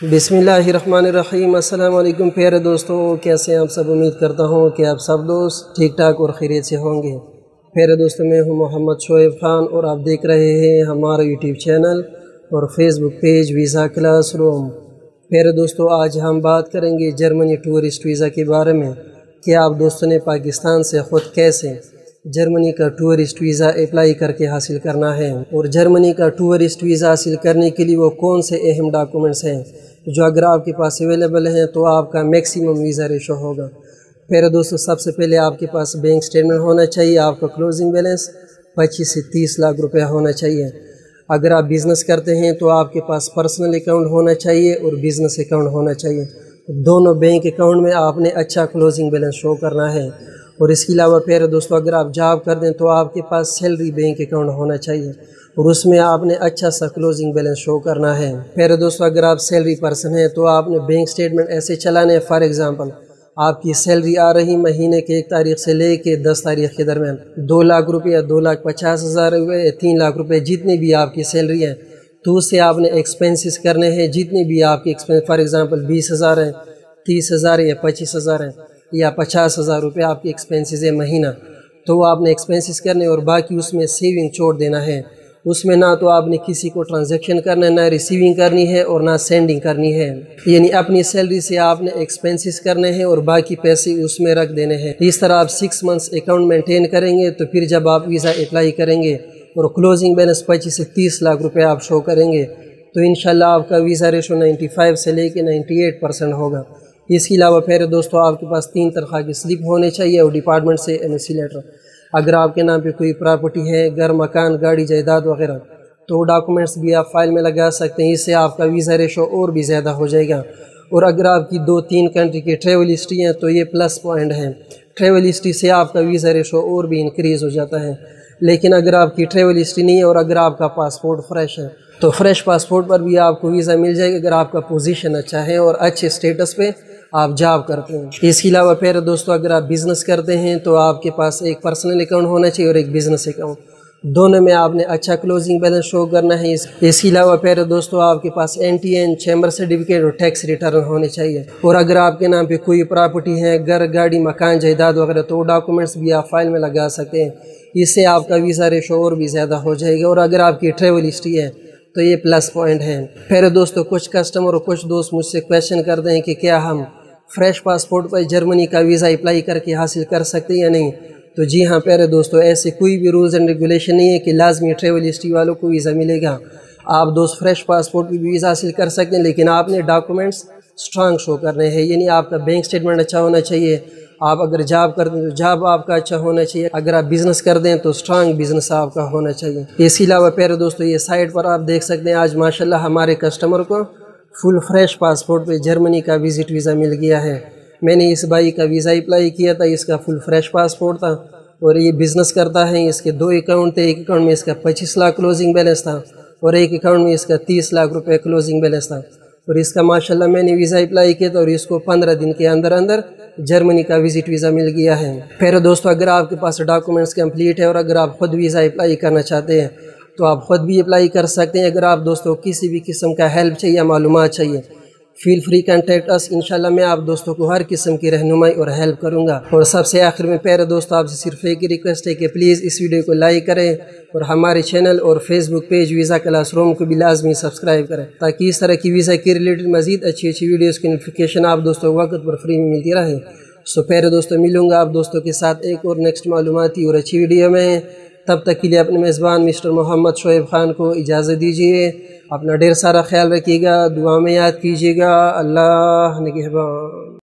बिसमीम अल्लाम प्यारे दोस्तों, कैसे हैं आप सब? उम्मीद करता हूँ कि आप सब दोस्त ठीक ठाक और खैरियत से होंगे। प्यारे दोस्तों, मैं हूँ मोहम्मद शोएब ख़ान और आप देख रहे हैं हमारा यूट्यूब चैनल और Facebook page visa class room प्यारे दोस्तों, आज हम बात करेंगे जर्मनी टूरिस्ट वीज़ा के बारे में कि आप दोस्तों ने पाकिस्तान से ख़ुद कैसे जर्मनी का टूरिस्ट वीज़ा अप्लाई करके हासिल करना है और जर्मनी का टूरिस्ट वीज़ा हासिल करने के लिए वो कौन से अहम डॉक्यूमेंट्स हैं? जो अगर आपके पास अवेलेबल हैं तो आपका मैक्सिमम वीज़ा रेशो होगा। फिर दोस्तों, सबसे पहले आपके पास बैंक स्टेटमेंट होना चाहिए, आपका क्लोजिंग बैलेंस पच्चीस से तीस लाख रुपया होना चाहिए। अगर आप बिज़नेस करते हैं तो आपके पास पर्सनल अकाउंट होना चाहिए और बिज़नेस अकाउंट होना चाहिए। दोनों बैंक अकाउंट में आपने अच्छा क्लोजिंग बैलेंस शो करना है। और इसके अलावा फिर दोस्तों, अगर आप जॉब कर दें तो आपके पास सैलरी बैंक अकाउंट होना चाहिए और उसमें आपने अच्छा सा क्लोजिंग बैलेंस शो करना है। फिर दोस्तों, अगर आप सैलरी पर्सन हैं तो आपने बैंक स्टेटमेंट ऐसे चलाने हैं। फॉर एग्ज़ाम्पल आपकी सैलरी आ रही महीने के एक तारीख से ले कर दस तारीख के दरमियान। दो लाख रुपया, दो लाख पचास हज़ार रुपये तीन लाख रुपये जितनी भी आपकी सैलरी है तो उससे आपने एक्सपेंसेस करने हैं। जितनी भी आपकी एक्सपेंस फॉर एग्ज़ाम्पल बीस हज़ार है, तीस हज़ार या पच्चीस हज़ार है या पचास हज़ार रुपये आपकी एक्सपेंसेस है महीना तो वो आपने एक्सपेंसेस करने और बाकी उसमें सेविंग छोड़ देना है। उसमें ना तो आपने किसी को ट्रांजैक्शन करना है, ना रिसीविंग करनी है और ना सेंडिंग करनी है। यानी अपनी सैलरी से आपने एक्सपेंसेस करने हैं और बाकी पैसे उसमें रख देने हैं। इस तरह आप सिक्स मंथ्स अकाउंट मेंटेन करेंगे तो फिर जब आप वीज़ा अप्लाई करेंगे और क्लोजिंग बैलेंस पच्चीस से तीस लाख रुपये आप शो करेंगे तो इन आपका वीज़ा रेशो नाइन्टी फाइव से लेके नाइन्टी एट परसेंट होगा। इसके अलावा फिर दोस्तों, आपके पास तीन तरह की स्लिप होने चाहिए और डिपार्टमेंट से एन लेटर अगर आपके नाम पे कोई प्रॉपर्टी है, घर, मकान, गाड़ी, जायदाद वगैरह तो डॉक्यूमेंट्स भी आप फ़ाइल में लगा सकते हैं। इससे आपका वीज़ा रेशो और भी ज़्यादा हो जाएगा। और अगर आपकी दो तीन कंट्री की ट्रेवल हिस्ट्री है तो ये प्लस पॉइंट है। ट्रेवल हिस्ट्री से आपका वीज़ा रेशो और भी इंक्रीज़ हो जाता है। लेकिन अगर आपकी ट्रेवल हिस्ट्री नहीं है और अगर आपका पासपोर्ट फ्रेश है तो फ्रेश पासपोर्ट पर भी आपको वीज़ा मिल जाएगा। अगर आपका पोजीशन अच्छा है और अच्छे स्टेटस पे आप जॉब करते हैं। इसके अलावा फिर दोस्तों, अगर आप बिज़नेस करते हैं तो आपके पास एक पर्सनल अकाउंट होना चाहिए और एक बिज़नेस अकाउंट दोनों में आपने अच्छा क्लोजिंग बैलेंस शो करना है। इसके अलावा फिर दोस्तों, आपके पास N T N chamber certificate और टैक्स रिटर्न होने चाहिए। और अगर आपके नाम पे कोई प्रॉपर्टी है, घर, गाड़ी, मकान, जायदाद वगैरह तो डॉक्यूमेंट्स भी आप फ़ाइल में लगा सकते हैं। इससे आपका वीज़ा रेशो और भी ज़्यादा हो जाएगा। और अगर आपकी ट्रेवल हिस्ट्री है तो ये प्लस पॉइंट है। फिर दोस्तों, कुछ कस्टमर और कुछ दोस्त मुझसे क्वेश्चन करते हैं कि क्या हम फ्रेश पासपोर्ट पर जर्मनी का वीज़ा अप्लाई करके हासिल कर सकते हैं या नहीं? तो जी हाँ प्यारे दोस्तों, ऐसे कोई भी रूल्स एंड रेगुलेशन नहीं है कि लाजमी ट्रेवल हिस्ट्री वालों को वीज़ा मिलेगा। आप दोस्त फ्रेश पासपोर्ट पर वीज़ा हासिल कर सकते हैं, लेकिन आपने डॉक्यूमेंट्स स्ट्रांग शो करने हैं। यानी आपका बैंक स्टेटमेंट अच्छा होना चाहिए। आप अगर जॉब कर दें तो जॉब आपका अच्छा होना चाहिए। अगर आप बिज़नेस कर दें तो स्ट्रांग बिज़नेस आपका होना चाहिए। इसके अलावा प्यारे दोस्तों, ये साइट पर आप देख सकते हैं, आज माशाल्लाह हमारे कस्टमर को फुल फ्रेश पासपोर्ट पे जर्मनी का विज़िट वीज़ा मिल गया है। मैंने इस भाई का वीज़ा अप्लाई किया था, इसका फुल फ्रेश पासपोर्ट था और ये बिज़नेस करता है। इसके दो अकाउंट थे, एक अकाउंट में इसका पच्चीस लाख क्लोजिंग बैलेंस था और एक अकाउंट में इसका तीस लाख रुपए क्लोजिंग बैलेंस था। और इसका माशाल्लाह मैंने वीज़ा अप्लाई किया था और इसको पंद्रह दिन के अंदर अंदर जर्मनी का विज़िट वीज़ा मिल गया है। फिर दोस्तों, अगर आपके पास डॉक्यूमेंट्स कंप्लीट है और अगर आप खुद वीज़ा अप्लाई करना चाहते हैं तो आप ख़ुद भी अप्लाई कर सकते हैं। अगर आप दोस्तों किसी भी किस्म का हेल्प चाहिए या मालूम चाहिए फील फ्री कंटेक्ट अस इंशाल्लाह मैं आप दोस्तों को हर किस्म की रहनुमाई और हेल्प करूँगा। और सबसे आखिर में प्यारे दोस्तों, आपसे सिर्फ़ एक ही रिक्वेस्ट है कि प्लीज़ इस वीडियो को लाइक करें और हमारे चैनल और Facebook page visa class room को भी लाजमी सब्सक्राइब करें, ताकि इस तरह की वीज़ा के रिलेटेड मजीद अच्छी अच्छी वीडियोज़ की नोटिफिकेशन आप दोस्तों को वक्त पर फ्री में मिलती रहे। सो प्यारे दोस्तों, मिलूँगा आप दोस्तों के साथ एक और नेक्स्ट मालूमती और अच्छी वीडियो में। तब तक के लिए अपने मेज़बान मिस्टर मोहम्मद शोएब ख़ान को इजाज़त दीजिए। अपना ढेर सारा ख्याल रखिएगा, दुआ में याद कीजिएगा। अल्लाह निगहबान